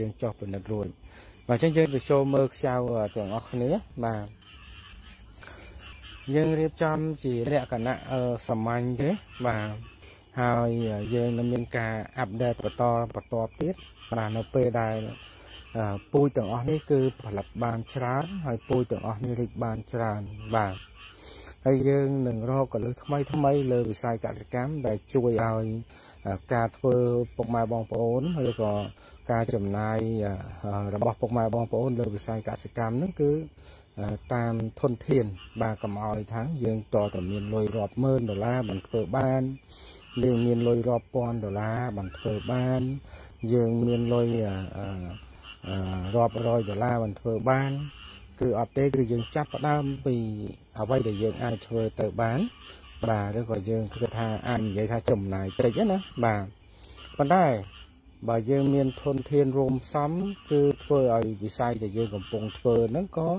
យើងចោះពិនិត្យរួចបាទអញ្ចឹងយើងទៅចូលមើលខ្ចៅទាំងអស់គ្នាបាទយើងរៀបចំជាលក្ខណៈសាមញ្ញទេបាទហើយយើងនឹងមានការអាប់ដេតបន្តបន្តទៀតបាទនៅពេលដែលពូជទាំងអស់នេះគឺផលិតបានច្រើនហើយពូជទាំងអស់នេះរីកបានច្រើនបាទហើយយើងនឹងរកកលឹះថ្មីថ្មីលើវិស័យកសិកម្មដែលជួយឲ្យការធ្វើពុកម៉ែបងប្អូនឬក៏ ការចំណាយរបស់ពុកម៉ែបងប្អូនលើវិស័យកសិកម្មហ្នឹងគឺតាមធនធាន បាទកុំឲ្យថាយើងតតែមានលុយរាប់ម៉ឺនដុល្លារបានធ្វើបានយើងមានលុយរាប់ពាន់ដុល្លារបានធ្វើបាន យើងមានលុយរាប់រយដុល្លារបានធ្វើបាន គឺអត់ទេគឺយើងចាប់ផ្ដើមពីអ្វីដែលយើងអាចធ្វើទៅបានបាទឬក៏យើងគឺថាអាចនិយាយថាចំណាយតិចណាបាទប៉ុន្តែ បើយើងមានធនធានរួមផ្សំគឺធ្វើឲ្យវិស័យដែលយើងកំពុងធ្វើហ្នឹងក៏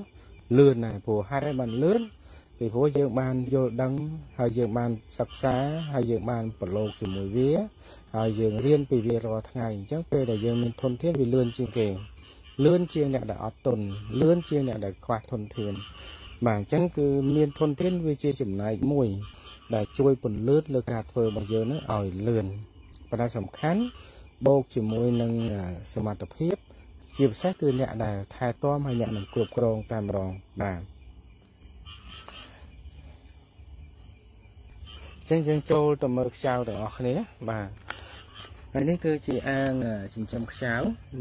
លឿនដែរព្រោះហេតុអីបានលឿនពីព្រោះយើងបានយល់ដឹងហើយយើងបានសិក្សាហើយយើងបានប្រឡូកជាមួយវាហើយយើងរៀនពីវារាល់ថ្ងៃអញ្ចឹងពេលដែលយើងមានធនធានវាលឿនជាងគេលឿនជាងអ្នកដែលអត់ទុនលឿនជាងអ្នកដែលខ្វះធនធានបាទអញ្ចឹងគឺមានធនធានវាជាចំណែកមួយ ដែលជួយពន្លឿនលើការធ្វើរបស់យើងនឹងឲ្យលឿនប៉ុន្តែសំខាន់ បូកជាមួយនឹងសមត្ថភាព ជាពិសេសគឺអ្នកដែលថែទាំហើយអ្នកនឹងគ្រប់គ្រងតែម្ដងបាទចឹងយើងចូលទៅមើលខ្ចៅទាំងអស់គ្នាបាទហើយនេះគឺជាអាងចិញ្ចឹមខ្ចៅ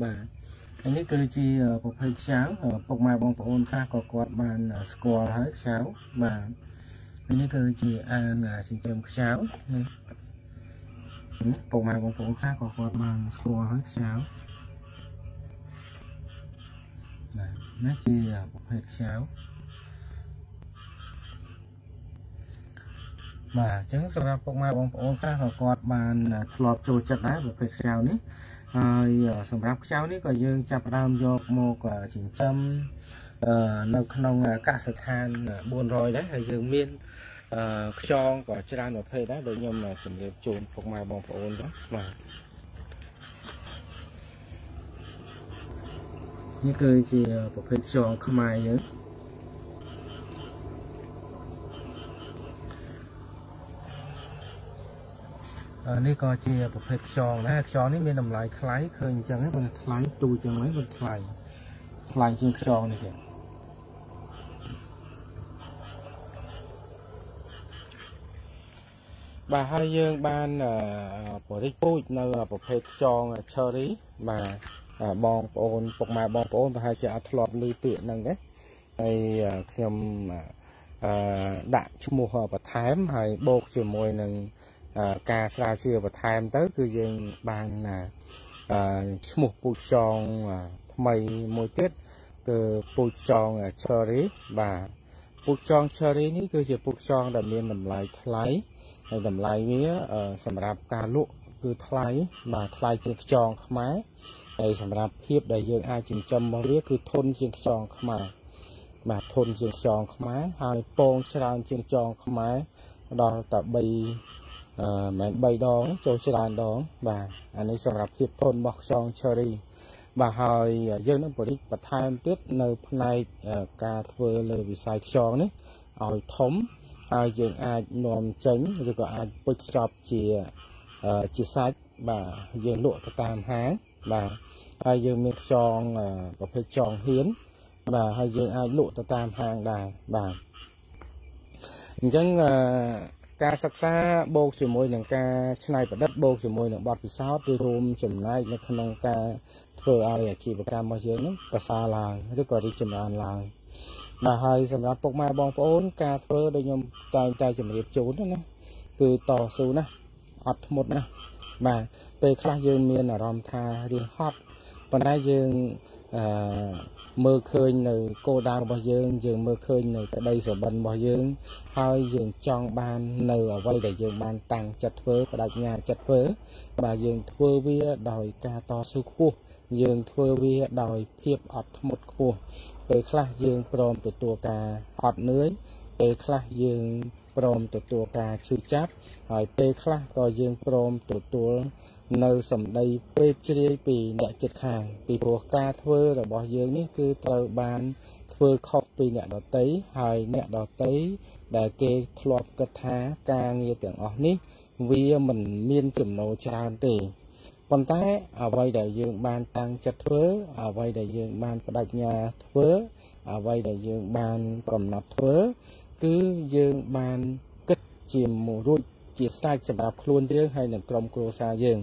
បាទហើយនេះគឺជាប្រភេទខ្ចៅពុកម៉ែបងប្អូនខ្លះក៏គាត់បានស្គាល់ហើយខ្ចៅបាទហើយនេះគឺជាអាងចិញ្ចឹមខ្ចៅ ពុកម៉ែបងប្អូនខ្លះក៏គាត់បានស្គាល់ហើយខ្ចៅបាទនេះជាប្រភេទខ្ចៅបាទអញ្ចឹងសម្រាប់ពុកម៉ែបងប្អូនខ្លះក៏គាត់បានធ្លាប់ចូលចិត្តដែរប្រភេទខ្ចៅនេះហើយសម្រាប់ខ្ចៅនេះក៏យើងចាប់ផ្ដើមយកមកចិញ្ចឹមនៅក្នុងកសិដ្ឋាន400ដែរហើយយើងមាន ខ្យងក៏ច្រើនប្រភេទដែរដូចខ្ញុំជម្រាបជូនពុកម៉ែបងប្អូនចឹងបាទនេះគឺជាប្រភេទខ្យងខ្មែរយើងនេះក៏ជាប្រភេទខ្យងដែរខ្យងនេះមានតម្លៃថ្លៃឃើញអញ្ចឹងហ្នឹងថ្លៃទូអញ្ចឹងហ្នឹងវាថ្លៃថ្លៃជាងខ្យងនេះទៀត បាទហើយយើងបានបរិចពូជនៅប្រភេទខ្យង cherry បាទបងប្អូនពុកម៉ែបងប្អូនប្រហែលជាអត់ធ្លាប់ឮពាក្យហ្នឹងទេហើយខ្ញុំអឺដាក់ឈ្មោះបន្ថែមហើយបូកជាមួយនឹងការស្រាវជ្រាវបន្ថែមទៅ គឺយើងបានឈ្មោះពូជខ្យងថ្មីមួយទៀតគឺពូជខ្យង cherry បាទពូជខ្យង cherry នេះគឺជាពូជខ្យងដែលមានតម្លៃថ្លៃ ហើយតម្លៃវាសម្រាប់ការលក់គឺថ្លៃបាទថ្លៃជាងខ្យងខ្មែរហើយសម្រាប់ភាពដែលយើងអាចចិញ្ចឹមរបស់វាគឺធន់ជាងខ្យងខ្មែរបាទធន់ជាងខ្យងខ្មែរហើយពងច្រើនជាងខ្យងខ្មែរដល់តែ3អឺមិន3ដងចូលច្រើនដង បាទអានេះសម្រាប់ភាពធន់របស់ខ្យង cherry បាទហើយយើងនឹងបរិច្បន្ថែមទៀតនៅផ្នែកការធ្វើលើវិស័យខ្យងនេះឲ្យធំ ហើយយើងអាចនាំចេញឬក៏អាចពុជខ្ចប់ជាជាសាច់បាទយើងលក់ទៅតាមហាងបាទហើយយើងមានខ្យងប្រភេទចងហ៊ានបាទហើយយើងអាចលក់ទៅតាមហាងដែរបាទអញ្ចឹងការសិក្សាបូកជាមួយនឹងការច្នៃប្រឌិតបូកជាមួយនឹងបទពិសោធន៍គឺរួមចំណែកនៅក្នុងការធ្វើឲ្យអាជីវកម្មរបស់យើងនឹងប្រសើរឡើងឬក៏រីកចម្រើនឡើង បាទហើយសម្រាប់ពុកម៉ែបងប្អូន ការធ្វើដូចខ្ញុំតែងតែជម្រាបជូនណាគឺតស៊ូណាអត់ធ្មត់ណាបាទពេលខ្លះយើងមានអារម្មណ៍ថារៀងហត់ប៉ុន្តែយើងអឺមើលឃើញនៅគោលដៅរបស់យើង យើងមើលឃើញនៅក្តីស្របិនរបស់យើង ហើយយើងចង់បាននៅអ្វីដែលយើងបានតាំងចិត្តធ្វើបដិញ្ញាចិត្តធ្វើបាទយើងធ្វើវាដោយការតស៊ូខ្ពស់យើងធ្វើវាដោយភាពអត់ធ្មត់ខ្ពស់ ពេលខ្លះយើងព្រមទទួលការអត់នឿយពេលខ្លះយើងព្រមទទួលការឈឺចាប់ហើយពេលខ្លះក៏យើងព្រមទទួលនៅសម្ដីពេបជ្រាយពីអ្នកចិត្តខាង ពីព្រោះការធ្វើរបស់យើងនេះគឺត្រូវបានធ្វើខុសពីអ្នកដតីហើយអ្នកដតីដែលគេធ្លាប់គិតថាការងារទាំងអស់នេះ វាមិនមានចំណូលច្រើនទេ ប៉ុន្តែអ្វីដែលយើងបានតាំងចិត្តធ្វើអ្វីដែលយើងបានបដិញ្ញាធ្វើអ្វីដែលយើងបានកំណត់ធ្វើ គឺយើងបានគិតជាមួយរួចជាស្រេចសម្រាប់ខ្លួនយើងហើយនិងក្រុមគ្រួសារយើង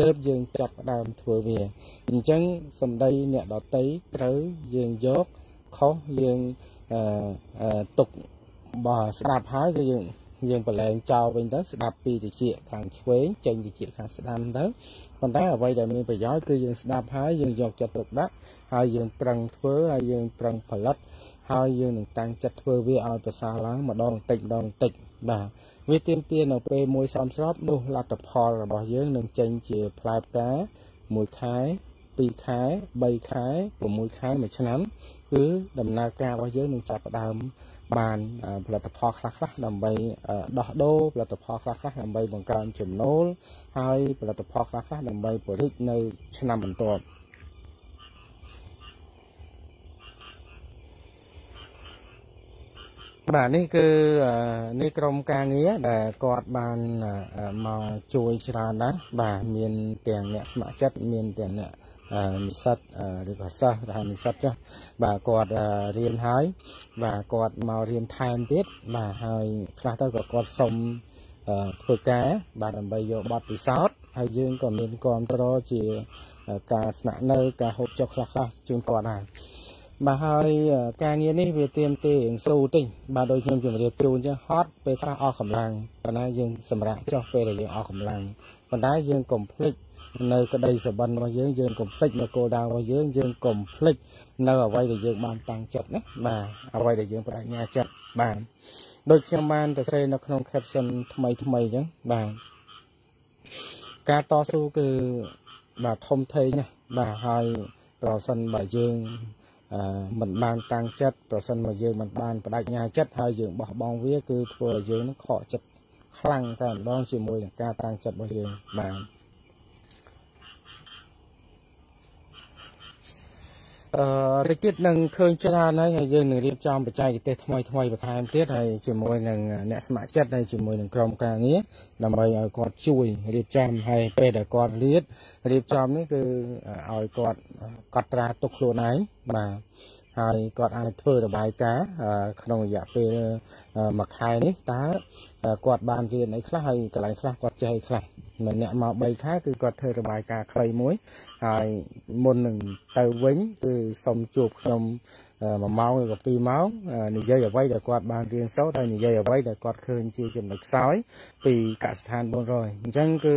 ទើបយើងចាប់ផ្ដើមធ្វើវាអញ្ចឹងសម្ដីអ្នកដតីត្រូវយើងយកខុសយើងអឺទុកបើស្ដាប់ហើយគឺយើង យើងប្រឡែងចោលវិញទៅស្ដាប់ពីតិចខាងឆ្វេងចេញតិចខាងស្ដាំទៅប៉ុន្តែអ្វីដែលមានប្រយោជន៍គឺយើងស្ដាប់ហើយយើងយកចិត្តទុកដាក់ហើយយើងប្រឹងធ្វើហើយយើងប្រឹងផលិត ហើយយើងនឹងតាំងចិត្តធ្វើវាឲ្យប្រសើរឡើងម្ដងបន្តិចម្ដងបន្តិចបាទវាទៀមទានៅពេលមួយសំស្របនោះលទ្ធផលរបស់យើងនឹងចេញជាផ្លែផ្កា1ខែ2ខែ3ខែ6ខែ1ឆ្នាំគឺដំណើរការរបស់យើងនឹងចាប់ផ្ដើម បានផលិតផលខ្លះខ្លះដើម្បីដោះដូរផលិតផលខ្លះខ្លះដើម្បីបង្កើនចំណូលហើយផលិតផលខ្លះខ្លះដើម្បីពរិជនៅឆ្នាំបន្ទាប់បាទនេះគឺនេះក្រុមការងារដែលគាត់បានមកជួយច្រើនណាស់បាទមានទាំងអ្នកស្ម័គ្រចិត្តមានទាំងអ្នក និស្សិតឬក៏សិស្សដែលនិស្សិតចុះបាទគាត់រៀនហើយបាទគាត់មករៀនថែមទៀតបាទហើយខ្លះទៅក៏គាត់សុំធ្វើការបាទដើម្បីយកបទពិសោធន៍ហើយយើងក៏មានគ្រប់គ្រងជាការស្នាក់នៅការហូបចុកខ្លះខ្លះជូនគាត់ដែរបាទហើយការងារនេះវាទៀមទេរៀងស៊ូតិចបាទដូចខ្ញុំជម្រាបជូនចឹងហត់ពេលខ្លះអស់កម្លាំងប៉ុន្តែយើងសម្រាប់ចុះពេលដែលយើងអស់កម្លាំងប៉ុន្តែយើងកុំភ្លេច នៅក្តីសបិនរបស់យើងយើងកុំភ្លេចនៅគោលដៅរបស់យើងយើងកុំភ្លេចនៅអ្វីដែលយើងបានតាំងចិត្តណាបាទអ្វីដែលយើងបដិញ្ញាចិត្តបាទដូចខ្ញុំបានទៅសេនៅក្នុង caption ថ្មីថ្មីអញ្ចឹងបាទការតស៊ូគឺបាទធំធេងណាបាទហើយប្រសិនបើយើងមិនបានតាំងចិត្តប្រសិនមកយើងមិនបានបដិញ្ញាចិត្តហើយយើងបោះបង់វាគឺធ្វើឲ្យយើងនឹងខកចិត្តខ្លាំងតែម្ដងជាមួយនឹងការតាំងចិត្តរបស់យើងបាទ អឺតិចទៀតនឹងឃើញច្រើនហើយហើយយើងនឹងរៀបចំបច្ចេកទេសថ្មីថ្មីបន្ថែមទៀតហើយជាមួយនឹងអ្នកស្ម័គ្រចិត្តហើយជាមួយនឹងក្រុមការងារដើម្បីឲ្យគាត់ជួយរៀបចំហើយពេលដែលគាត់រៀបរៀបចំនេះគឺឲ្យគាត់កត់ត្រាទុកខ្លួនឯងបាទ ហើយគាត់អាចធ្វើរបាយការណ៍ក្នុងរយៈពេលមួយខែនេះតើគាត់បានរៀនអីខ្លះហើយកន្លែងខ្លះគាត់ចេះអីខ្លះម្នាក់មក3ខែគឺគាត់ធ្វើរបាយការណ៍ខ្លីមួយហើយមុននឹងទៅវិញគឺសុំជួបខ្ញុំ1ម៉ោងឬក៏2ម៉ោងនិយាយអ្វីដែលគាត់បានរៀនសូត្រហើយនិយាយអ្វីដែលគាត់ឃើញជាចំណុចខ្សោយពីកសិដ្ឋាន400អញ្ចឹងគឺ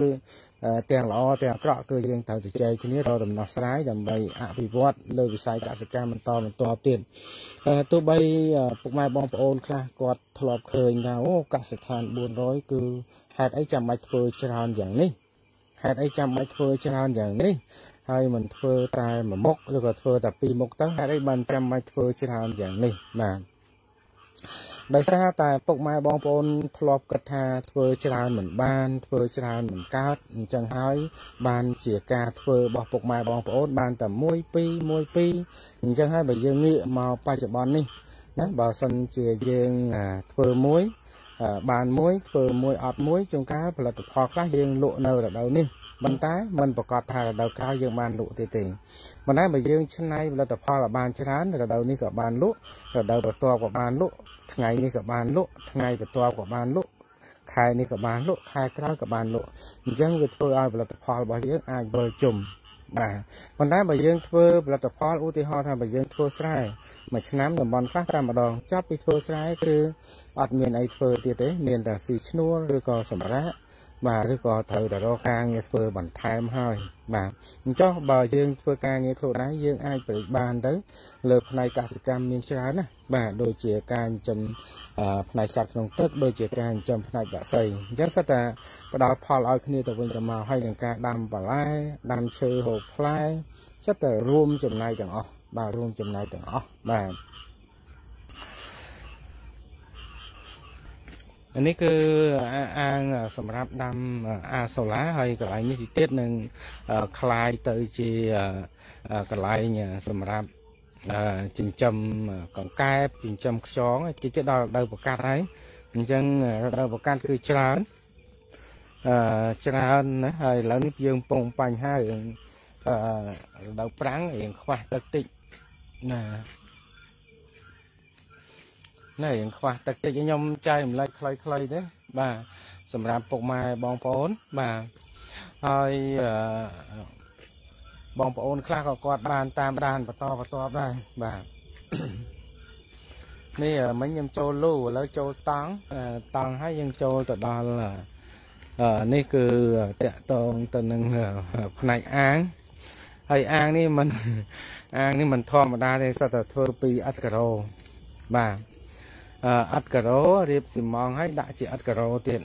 ទាំងល្អទាំងអាក្រក់គឺយើងត្រូវជជែកគ្នារកដំណោះស្រាយដើម្បីអភិវឌ្ឍលើវិស័យកសិកម្មបន្តបន្តទៀតទោះបីពុកម៉ែបងប្អូនខ្លះគាត់ធ្លាប់ឃើញថាអូកសិដ្ឋាន400គឺហេតុអីចាំបាច់ធ្វើច្រើនយ៉ាងនេះហេតុអីចាំបាច់ធ្វើច្រើនយ៉ាងនេះហើយមិនធ្វើតែមួយមុខឬក៏ធ្វើតែពីរមុខទៅហេតុអីបានចាំបាច់ធ្វើច្រើនយ៉ាងនេះបាទ ដោយសារតែពុកម៉ែបងប្អូនធ្លាប់គិតថាធ្វើច្រើនមិនបាន ធ្វើច្រើនមិនកើតអញ្ចឹងហើយ បានជាការធ្វើរបស់ពុកម៉ែបងប្អូន បានតែ1 2 1 2អញ្ចឹងហើយបើយើងងាកមកបច្ចុប្បន្ននេះណាបើសិនជាយើងធ្វើមួយបានមួយធ្វើមួយអត់មួយជួនកាលផលិតផលខ្លះយើងលក់នៅរដូវនេះប៉ុន្តែมันប្រកាសថារដូវក្រោយយើងបានលក់ទេទេប៉ុន្តែបើយើងច្នៃផលិតផលឲ្យបានច្រើនរដូវនេះក៏បានលក់រដូវបន្ទាប់ក៏បានលក់ ថ្ងៃនេះក៏បានលក់ថ្ងៃបន្ទាប់ក៏បានលក់ខែនេះក៏បានលក់ខែក្រោយក៏បានលក់អញ្ចឹងវាធ្វើឲ្យផលិតផលរបស់យើងអាចវិលជុំបាទប៉ុន្តែបើយើងធ្វើផលិតផលឧទាហរណ៍ថាបើយើងធ្វើស្រែមួយឆ្នាំតំបន់ខ្លះតែម្ដងចាប់ពីធ្វើស្រែគឺអត់មានអីធ្វើទៀតទេ មានតែស៊ីឈ្នួលឬក៏សម្រាប់ បាទឬក៏ត្រូវតែរកការងារធ្វើបន្ថែមហើយបាទអញ្ចឹងបើយើងធ្វើការងារខ្លួនឯងយើងអាចប្រេកបានទៅលើផ្នែកកសិកម្មមានច្រើនណាបាទដូចជាការចិញ្ចឹមផ្នែកសត្វក្នុងទឹកដូចជាការចិញ្ចឹមផ្នែកបក្សីអញ្ចឹងសិតតែផ្ដល់ផលឲ្យគ្នាទៅវិញទៅមកហើយនឹងការដាំបន្លែដាំឈើហូបផ្លែសិតតែរួមចំណែកទាំងអស់បាទរួមចំណែកទាំងអស់បាទ នេះគឺអាងសម្រាប់ដាំអាសូឡាហើយកន្លែងនេះទៀតនឹងคล้ายទៅជាកន្លែងសម្រាប់ចិញ្ចឹមកង្កែបចិញ្ចឹមខ្យងគេជិះដល់រដូវប្រកាសហើយអញ្ចឹងរដូវប្រកាសគឺច្រើនអឺច្រើនណាហើយឥឡូវនេះយើងពងបញ្ហារឿងអឺរដូវប្រាំងរៀងខ្វះទឹកតិចណា នៅយើងខ្វះទឹកតិចខ្ញុំចែករំលែកខ្លីៗទេបាទសម្រាប់ពុកម៉ែបងប្អូនបាទហើយបងប្អូនខ្លះក៏គាត់បានតាមដានបន្តបន្តដែរបាទនេះមិញខ្ញុំចូលលូឥឡូវចូលតង់តង់ហើយយើងចូលទៅដល់នេះគឺតកតងទៅនឹងផ្នែកអាងហើយអាងនេះមិនអាងនេះមិនធម្មតាទេសិតតែធ្វើពីអត្តករោបាទ អត់ការ៉ូរៀបស៊ីម៉ងហើយដាក់ជាអត់ការ៉ូទៀត